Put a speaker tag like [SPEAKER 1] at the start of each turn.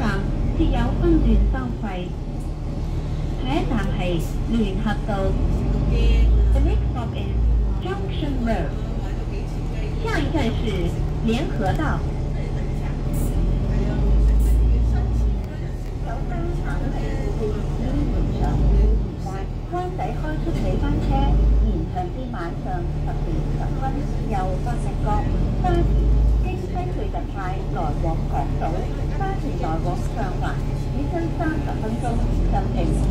[SPEAKER 1] 设有分段收费。下一站係联合道。
[SPEAKER 2] The next stop is
[SPEAKER 1] Junction Road。
[SPEAKER 2] 下一站
[SPEAKER 3] 是联合道。
[SPEAKER 4] 停。